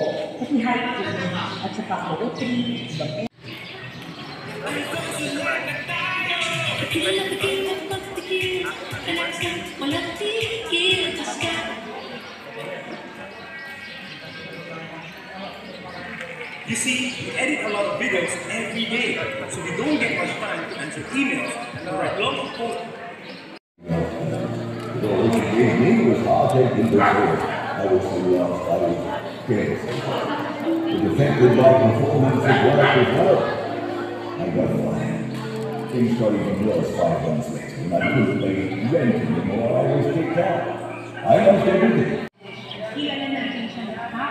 You see, we edit a lot of videos every day, so we don't get much time to answer emails and write long posts. English, I'll take account. I I was kids. The defensive law performance is what I prefer. I got one. Things started to blow five months later. When I couldn't pay rent anymore, I was kicked out. I lost everything. kilala natin siya nakaka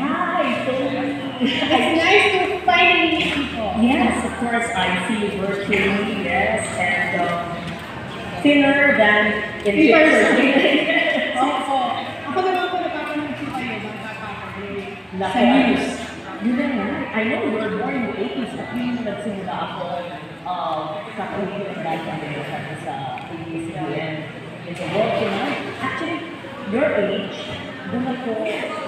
Hi, Tony. It's nice to finally meet people. Yes, of course, I see you working, yes, and um, thinner than in In person. Sa news. Yun na nga. I know you were born in the 80s, at yun yung nagsimula ako uh, sa career dahil kami sa sa ABS-CBN. In the working life. Actually, your age, doon ako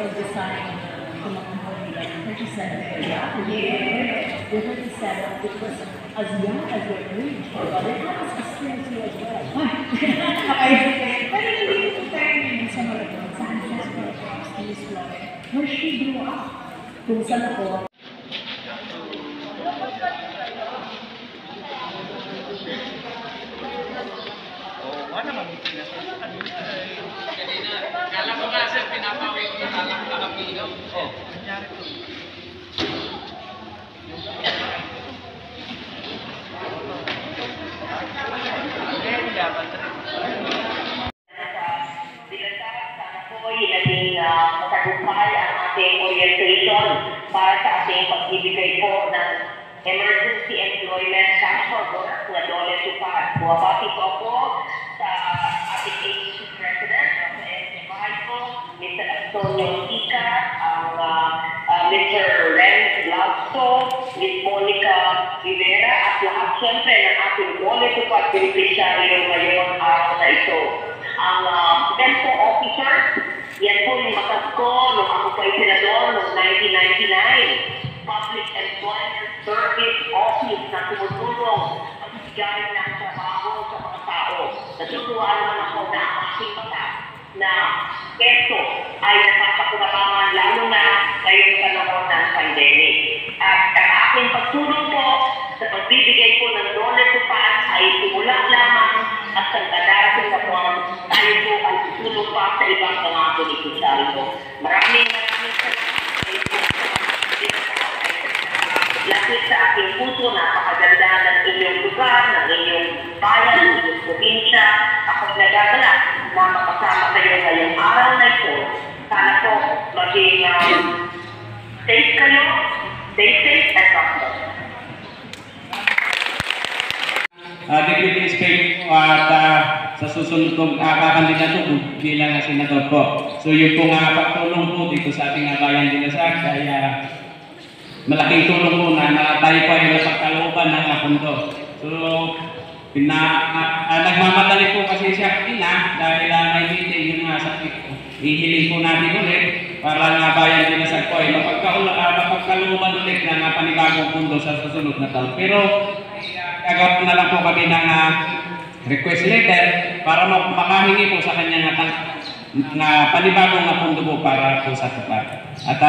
nag-design kumakumpuni like 37 yeah, yeah. You're 37, it was as young as your age. Where she grew up. Kung saan ako Kala ko nga sir, pinapawin ko lang nakapino. Oh. Bilantaran para sa ating pagbibigay po ng emergency employment for work na dole tupad. Buwabati po po sa ating agency president, Dr. S. Maito, Mr. Antonio Sica, ang uh, uh, Mr. Renz Lausto, Ms. Monica Rivera, at lahat siyempre ng ating dole tupad beneficiaryo ngayon araw na ito ang uh, best po officer. Yan po yung batas ko nung ako po ay senador Tumutulong pagbigay ng trabaho sa mga tao. Natutuwa naman ako na ang aking batas na ito ay napapakulamangan lalo na ngayong panahon ng pandemic. At ang aking pagtulong po sa pagbibigay po ng dole to pass ay simula lamang at sa kadarating na po tayo po ay tutulong pa sa ibang mga beneficiary po. Maraming maraming aking puso, napakaganda ng inyong lugar, ng inyong bayan, ng inyong probinsya. Ako'y nagagalak na makasama kayo ngayong araw na ito. Sana po maging um, safe kayo, stay safe and prosper. Uh, Deputy Speaker at ah, sa susunod kong uh, kakandidato bilang senador po. So yun po nga pagtulong po dito sa ating uh, bayan Dinasak ay ah, malaking tulong po na, na tayo po ay napagkalooban ng uh, pundo. So pina, ah, ah, nagmamadali po kasi siya kanina dahil uh, may meeting yung uh, sa ihiling po natin ulit para nga bayan Dinasak po ay mapagkaula, uh, mapagkalooban ulit ng uh, panibagong pundo sa susunod na taon. Pero gagawin na lang po kami ng ah, request letter para ma- makahingi po sa kanya ng, ng, ng panibagong na pundo po para po sa tupad. At